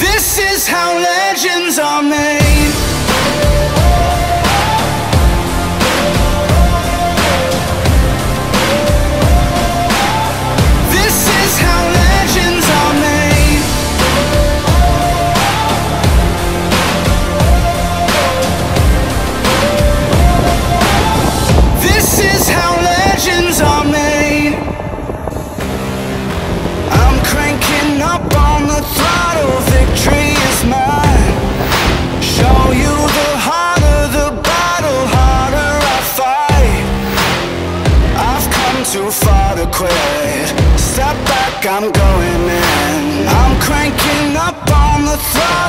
This is how legends too far to quit. Step back, I'm going in. I'm cranking up on the throttle.